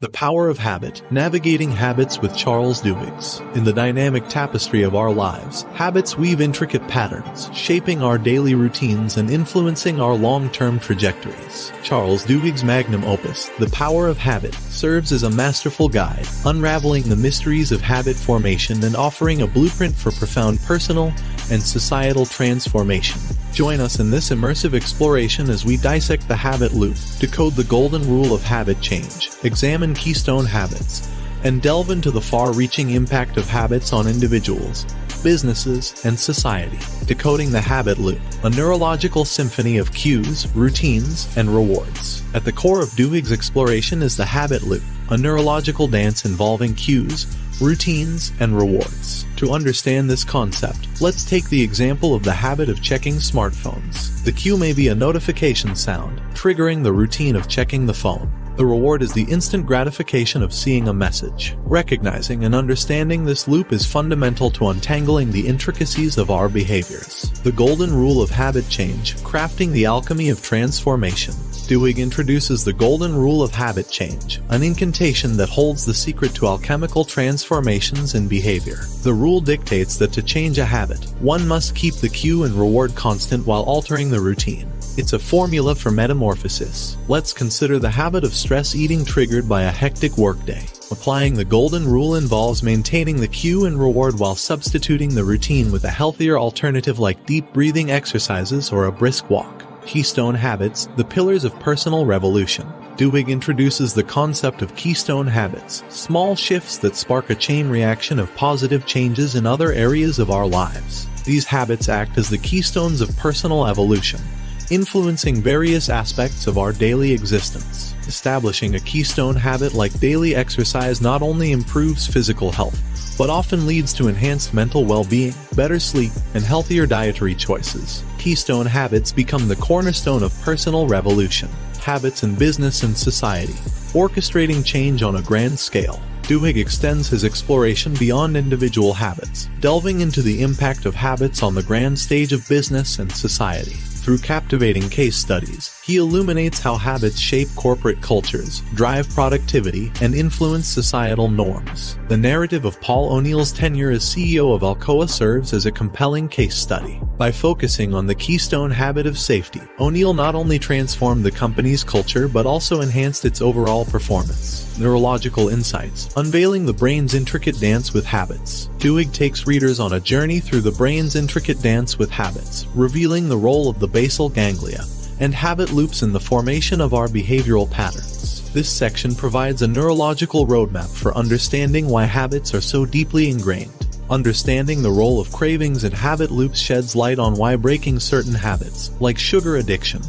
The Power of Habit Navigating Habits with Charles Duhigg. In the dynamic tapestry of our lives, habits weave intricate patterns, shaping our daily routines and influencing our long-term trajectories. Charles Duhigg's magnum opus, The Power of Habit, serves as a masterful guide, unraveling the mysteries of habit formation and offering a blueprint for profound personal and societal transformation. Join us in this immersive exploration as we dissect the habit loop, decode the golden rule of habit change, examine keystone habits, and delve into the far-reaching impact of habits on individuals, businesses, and society. Decoding the habit loop, a neurological symphony of cues, routines, and rewards. At the core of Duhigg's exploration is the habit loop, a neurological dance involving cues, routines, and rewards. To understand this concept, let's take the example of the habit of checking smartphones. The cue may be a notification sound, triggering the routine of checking the phone. The reward is the instant gratification of seeing a message. Recognizing and understanding this loop is fundamental to untangling the intricacies of our behaviors. The golden rule of habit change, crafting the alchemy of transformation. Duhigg introduces the golden rule of habit change, an incantation that holds the secret to alchemical transformations in behavior. The rule dictates that to change a habit, one must keep the cue and reward constant while altering the routine. It's a formula for metamorphosis. Let's consider the habit of stress eating triggered by a hectic workday. Applying the golden rule involves maintaining the cue and reward while substituting the routine with a healthier alternative like deep breathing exercises or a brisk walk. Keystone Habits, the Pillars of Personal Revolution. Duhigg introduces the concept of keystone habits, small shifts that spark a chain reaction of positive changes in other areas of our lives. These habits act as the keystones of personal evolution, influencing various aspects of our daily existence. Establishing a keystone habit like daily exercise not only improves physical health, but often leads to enhanced mental well-being, better sleep, and healthier dietary choices. Keystone habits become the cornerstone of personal revolution, habits in business and society, orchestrating change on a grand scale. Duhigg extends his exploration beyond individual habits, delving into the impact of habits on the grand stage of business and society. Through captivating case studies, he illuminates how habits shape corporate cultures, drive productivity, and influence societal norms. The narrative of Paul O'Neill's tenure as CEO of Alcoa serves as a compelling case study. By focusing on the keystone habit of safety, O'Neill not only transformed the company's culture but also enhanced its overall performance. Neurological Insights, unveiling the brain's intricate dance with habits. Duhigg takes readers on a journey through the brain's intricate dance with habits, revealing the role of the basal ganglia and habit loops in the formation of our behavioral patterns. This section provides a neurological roadmap for understanding why habits are so deeply ingrained. Understanding the role of cravings and habit loops sheds light on why breaking certain habits, like sugar addiction,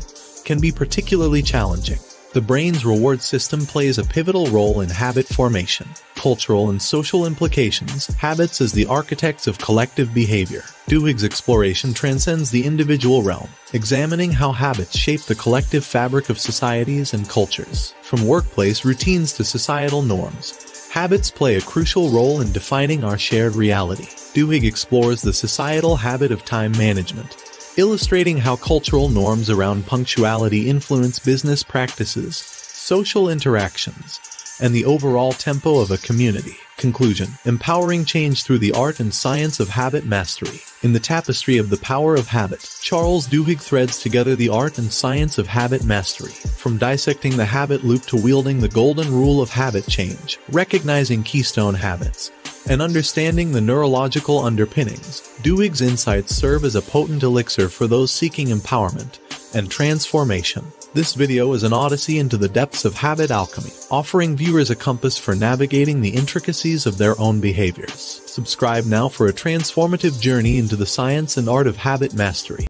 can be particularly challenging. The brain's reward system plays a pivotal role in habit formation. Cultural and social implications, habits as the architects of collective behavior. Duhigg's exploration transcends the individual realm, examining how habits shape the collective fabric of societies and cultures. From workplace routines to societal norms, habits play a crucial role in defining our shared reality. Duhigg explores the societal habit of time management, illustrating how cultural norms around punctuality influence business practices, social interactions, and the overall tempo of a community. Conclusion Empowering change through the art and science of habit mastery. In the tapestry of the power of habit, Charles Duhigg threads together the art and science of habit mastery. From dissecting the habit loop to wielding the golden rule of habit change, recognizing keystone habits, and understanding the neurological underpinnings, Duhigg's insights serve as a potent elixir for those seeking empowerment and transformation. This video is an odyssey into the depths of habit alchemy, offering viewers a compass for navigating the intricacies of their own behaviors. Subscribe now for a transformative journey into the science and art of habit mastery.